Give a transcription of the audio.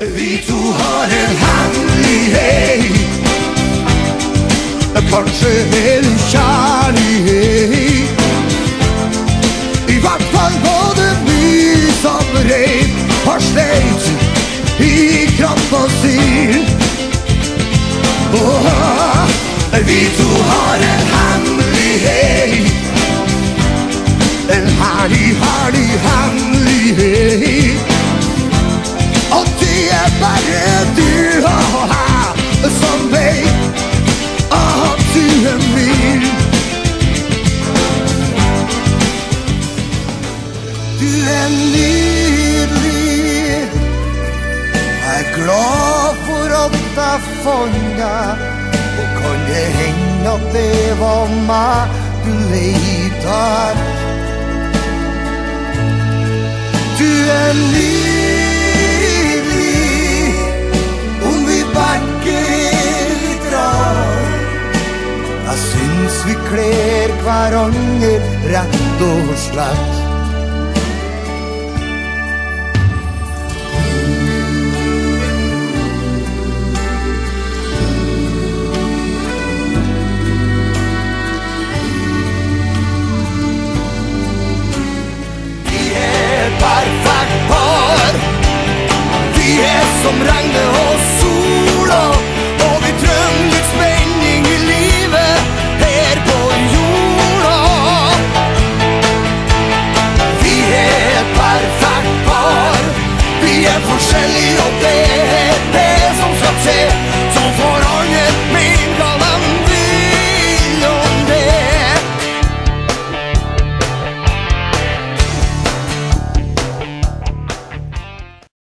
Vi to har en hemmelighet Kanskje en kjærlighet. I hvert fall både vi som reip Har sleit i kropp og Åh, Vi to har en Du er nydelig. Jeg er glad for at jeg fant deg. Og kan det hende at det var meg du leita Du er nydelig. Om vi begge er litt rar Jeg syns vi kler hverandre rett og slett som regnet og sola. Og vi trenger litt spenning i livet her på jorda. Vi er et perfekt par. Vi er forskjellige, og det er det som skal til.